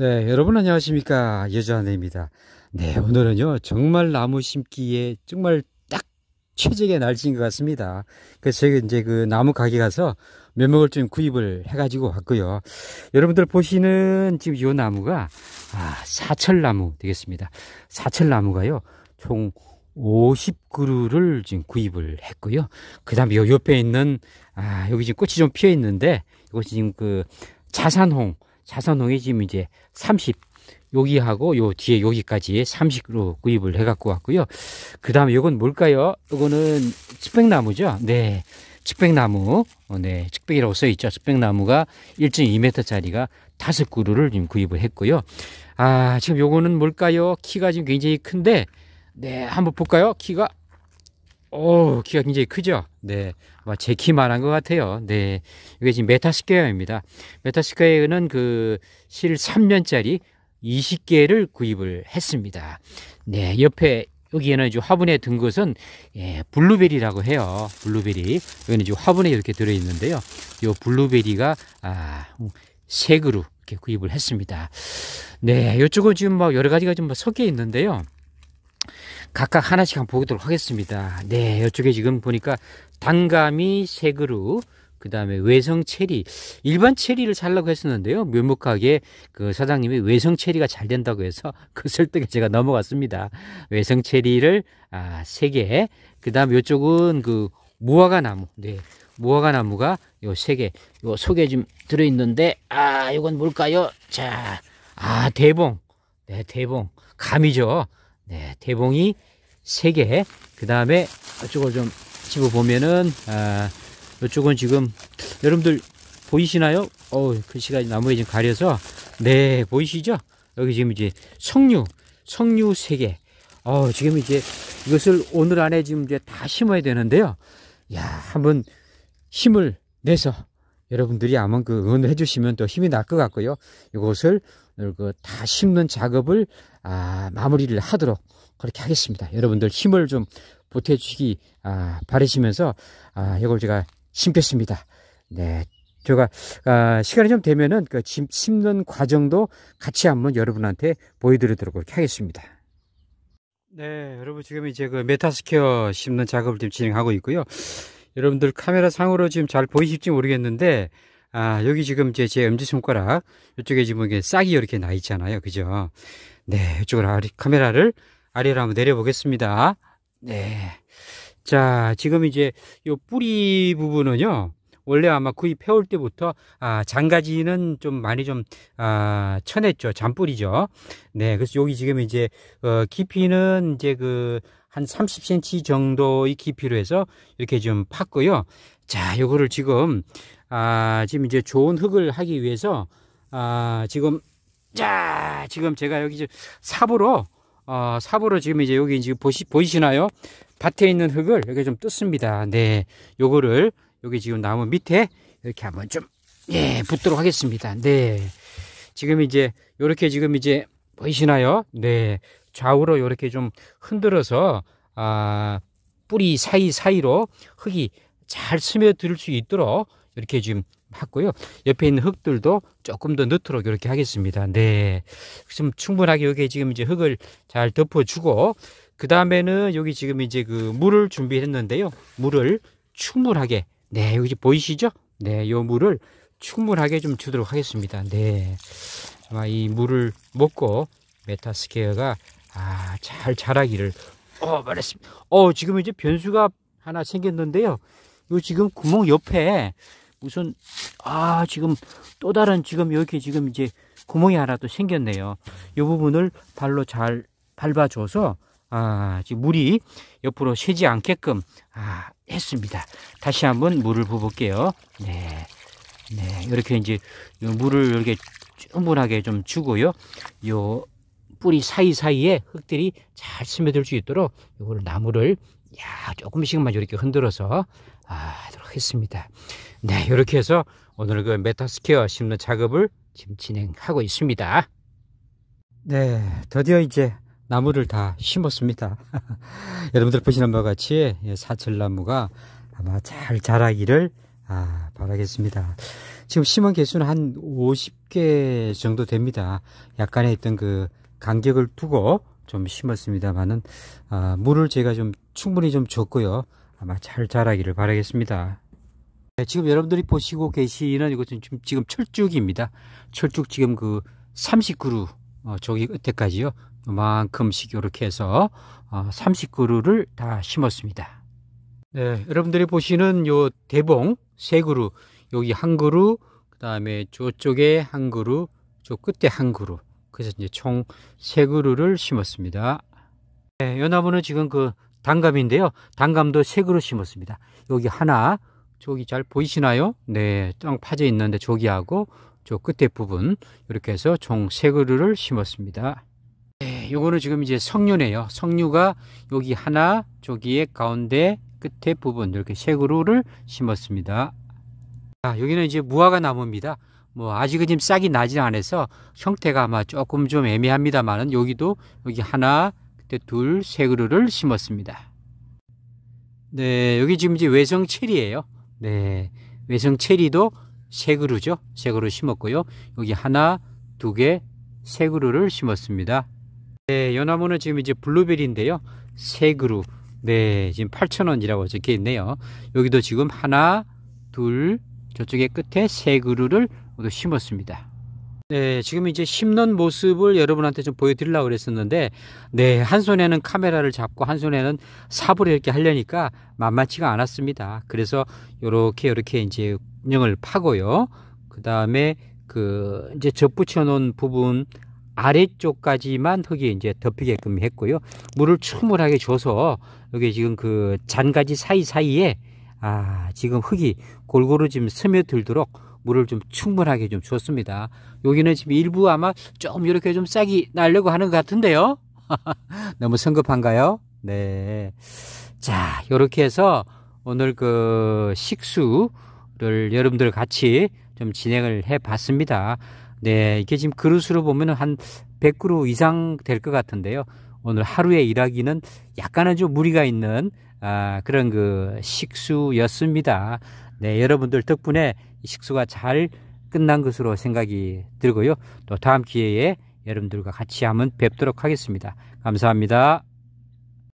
네, 여러분 안녕하십니까. 여자아내입니다. 네, 오늘은요, 정말 나무 심기에 정말 딱 최적의 날씨인 것 같습니다. 그래서 제가 이제 그 나무 가게 가서 면목을 좀 구입을 해가지고 왔고요. 여러분들 보시는 지금 이 나무가, 아, 사철나무 되겠습니다. 사철나무가요, 총 50그루를 지금 구입을 했고요. 그 다음에 요 옆에 있는, 아, 여기 지금 꽃이 좀 피어 있는데, 이것이 지금 그 자산홍, 자산홍이 지금 이제 30 여기하고 요 뒤에 여기까지 30으로 구입을 해 갖고 왔고요. 그 다음에 요건 뭘까요? 요거는 측백나무죠. 네. 측백나무. 어, 네. 측백이라고 써 있죠. 측백나무가 1.2m짜리가 다섯 그루를 지금 구입을 했고요. 아, 지금 요거는 뭘까요? 키가 지금 굉장히 큰데, 네. 한번 볼까요? 키가 오, 키가 굉장히 크죠? 네. 제 키만 한 것 같아요. 네. 이게 지금 메타세쿼이아입니다. 메타세쿼이아는 그 실 3년짜리 20개를 구입을 했습니다. 네. 옆에 여기에는 이제 화분에 든 것은 예, 블루베리라고 해요. 블루베리. 여기는 이제 화분에 이렇게 들어 있는데요. 이 블루베리가 아, 세 그루 이렇게 구입을 했습니다. 네. 이쪽은 지금 뭐 여러 가지가 좀 섞여 있는데요. 각각 하나씩 한번 보도록 하겠습니다. 네, 이쪽에 지금 보니까 단감이 세 그루, 그 다음에 외성 체리. 일반 체리를 살라고 했었는데요. 묘목하게 그 사장님이 외성 체리가 잘 된다고 해서 그 설득에 제가 넘어갔습니다. 외성 체리를 아, 세 개. 그 다음 이쪽은 그 무화과 나무. 네. 무화과 나무가 요 세 개. 요 속에 좀 들어있는데, 아, 이건 뭘까요? 자, 아, 대봉. 네, 대봉. 감이죠. 네, 대봉이 3개. 그 다음에 이쪽을 좀 집어보면은, 아, 이쪽은 지금, 여러분들 보이시나요? 어 글씨가 나무에 좀 가려서. 네, 보이시죠? 여기 지금 이제 석류, 석류 3개. 어, 지금 이제 이것을 오늘 안에 지금 이제 다 심어야 되는데요. 야, 한번 힘을 내서 여러분들이 아마 그 응원을 해주시면 또 힘이 날 것 같고요. 이것을 그 다 심는 작업을 아, 마무리를 하도록 그렇게 하겠습니다. 여러분들 힘을 좀 보태주시기 아, 바라시면서 아, 이걸 제가 심겠습니다. 네, 제가 아, 시간이 좀 되면은 그 심는 과정도 같이 한번 여러분한테 보여드리도록 하겠습니다. 네, 여러분 지금 이제 그 메타세쿼이아 심는 작업을 지금 진행하고 있고요. 여러분들 카메라 상으로 지금 잘 보이실지 모르겠는데 아, 여기 지금 제, 제 엄지손가락, 이쪽에 지금 이게 싹이 이렇게 나 있잖아요. 그죠? 네, 이쪽으로 아리, 카메라를 아래로 한번 내려 보겠습니다. 네. 자, 지금 이제 요 뿌리 부분은요, 원래 아마 구입해올 때부터, 아, 장가지는 좀 많이 좀, 아, 쳐냈죠. 잔뿌리죠. 네, 그래서 여기 지금 이제, 어, 깊이는 이제 그, 한 30cm 정도의 깊이로 해서 이렇게 좀 팠고요. 자, 요거를 지금, 아, 지금 이제 좋은 흙을 하기 위해서, 아, 지금, 자, 지금 제가 여기 삽으로, 어, 삽으로 지금 이제 여기 지금 보시, 보이시나요? 밭에 있는 흙을 여기 좀 뜯습니다. 네. 요거를 여기 지금 나무 밑에 이렇게 한번 좀, 예, 붙도록 하겠습니다. 네. 지금 이제, 요렇게 지금 이제 보이시나요? 네. 좌우로 이렇게 좀 흔들어서, 아, 뿌리 사이사이로 흙이 잘 스며들 수 있도록 이렇게 지금 했고요. 옆에 있는 흙들도 조금 더 넣도록 이렇게 하겠습니다. 네. 좀 충분하게 여기 지금 이제 흙을 잘 덮어주고, 그 다음에는 여기 지금 이제 그 물을 준비했는데요. 물을 충분하게, 네, 여기 보이시죠? 네, 요 물을 충분하게 좀 주도록 하겠습니다. 네. 아마 이 물을 먹고 메타스케어가 아, 잘 자라기를 어, 말했습니다. 어, 지금 이제 변수가 하나 생겼는데요. 요 지금 구멍 옆에 우선 아 지금 또 다른 지금 여기 지금 이제 구멍이 하나 또 생겼네요. 이 부분을 발로 잘 밟아줘서 아 물이 옆으로 새지 않게끔 아 했습니다. 다시 한번 물을 부어볼게요. 네, 네 이렇게 이제 물을 이렇게 충분하게 좀 주고요. 요 뿌리 사이사이에 흙들이 잘 스며들 수 있도록 이걸 나무를 야 조금씩만 이렇게 흔들어서 아, 하도록 하겠습니다. 네, 이렇게 해서 오늘 그 메타세쿼이아 심는 작업을 지금 진행하고 있습니다. 네, 드디어 이제 나무를 다 심었습니다. 여러분들 보시는 바와 같이 사철나무가 아마 잘 자라기를 아, 바라겠습니다. 지금 심은 개수는 한 50개 정도 됩니다. 약간의 어떤 그 간격을 두고 좀 심었습니다만은 아, 물을 제가 좀 충분히 좀 줬고요. 아마 잘 자라기를 바라겠습니다. 네, 지금 여러분들이 보시고 계시는 이것은 지금, 지금 철쭉입니다. 철쭉 지금 그 30그루 어, 저기 끝에까지요. 요만큼씩 이렇게 해서 어, 30그루를 다 심었습니다. 네, 여러분들이 보시는 요 대봉 세 그루 여기 한 그루 그 다음에 저쪽에 한 그루 저 끝에 한 그루 그래서 이제 총 세 그루를 심었습니다. 네, 요 나무는 지금 그 단감인데요. 단감도 세 그루 심었습니다. 여기 하나 저기 잘 보이시나요? 네, 땅 파져 있는데 저기하고 저 끝에 부분 이렇게 해서 총 세 그루를 심었습니다. 네, 요거는 지금 이제 석류네요. 석류가 여기 하나, 저기에 가운데 끝에 부분 이렇게 세 그루를 심었습니다. 자, 여기는 이제 무화과 나무입니다. 뭐 아직은 지금 싹이 나지 않아서 형태가 아마 조금 좀 애매합니다만은 여기도 여기 하나, 그때 둘, 세 그루를 심었습니다. 네, 여기 지금 이제 외성 체리예요. 네, 외성 체리도. 세 그루 심었고요. 여기 하나, 두 개, 세 그루를 심었습니다. 네, 요 나무는 지금 이제 블루베리인데요. 세 그루. 네, 지금 8,000원이라고 적혀 있네요. 여기도 지금 하나, 둘, 저쪽에 끝에 세 그루를 모두 심었습니다. 네, 지금 이제 심는 모습을 여러분한테 좀 보여드리려고 그랬었는데, 네, 한 손에는 카메라를 잡고 한 손에는 삽을 이렇게 하려니까 만만치가 않았습니다. 그래서 요렇게 요렇게 이제 운영을 파고요. 그 다음에 그 이제 접붙여 놓은 부분 아래쪽까지만 흙이 이제 덮이게끔 했고요. 물을 충분하게 줘서 여기 지금 그 잔가지 사이사이에 아, 지금 흙이 골고루 지금 스며들도록 물을 좀 충분하게 좀 줬습니다. 여기는 지금 일부 아마 좀 이렇게 좀 싹이 나려고 하는 것 같은데요. 너무 성급한가요? 네. 자, 이렇게 해서 오늘 그 식수를 여러분들 같이 좀 진행을 해 봤습니다. 네, 이게 지금 그릇으로 보면 한 100그루 이상 될 것 같은데요. 오늘 하루에 일하기는 약간은 좀 무리가 있는 아, 그런 그 식수였습니다. 네, 여러분들 덕분에 식수가 잘 끝난 것으로 생각이 들고요. 또 다음 기회에 여러분들과 같이 한번 뵙도록 하겠습니다. 감사합니다.